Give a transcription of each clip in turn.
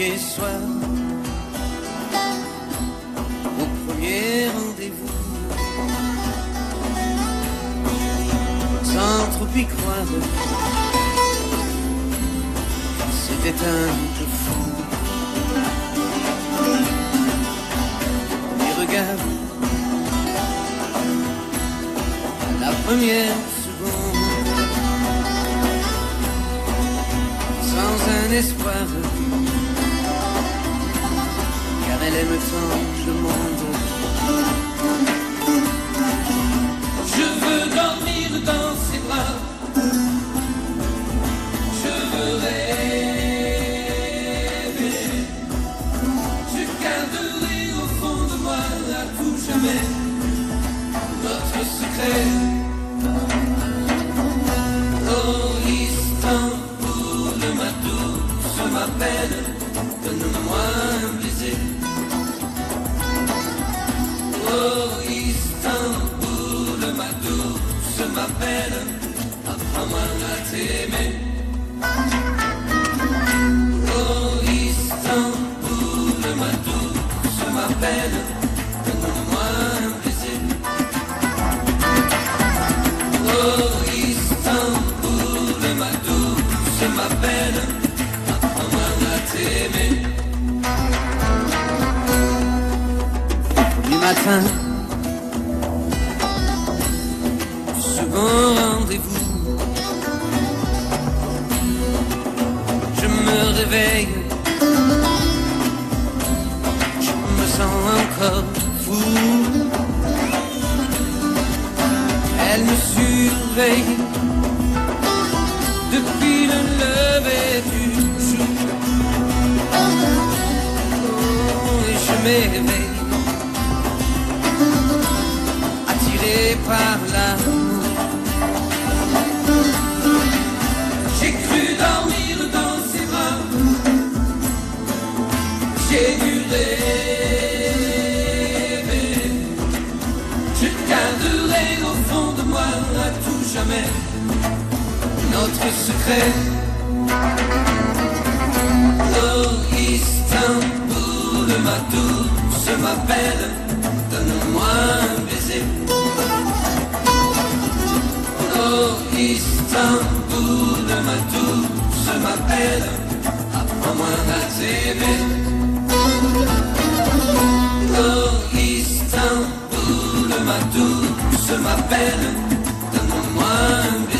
premier soir, au premier rendez-vous, sans trop y croire, c'était un peu fou. Et regarde, la première seconde, sans un espoir, elle aime tant le monde. Je veux dormir dans ses bras. Je veux rêver. Je garderai au fond de moi à tout jamais notre secret. Douce, ma belle, apprends-moi à t'aimer. Oh Istanbul, ma douce, ma belle, donne-moi un baiser. Oh Istanbul, ma douce, ma belle, apprends-moi à t'aimer. Du matin, je me sens encore fou. Elle me surveille depuis le lever du jour. Oh, et je m'éveille, attiré par notre secret. Oh Istanbul, ma douce, ma belle, donne-moi un baiser. Oh Istanbul, ma douce, ma belle, apprends-moi à t'aimer. Oh Istanbul, ma douce, ma belle, donne-moi un baiser.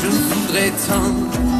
je voudrais tant